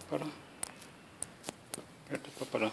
para. Espérate, para.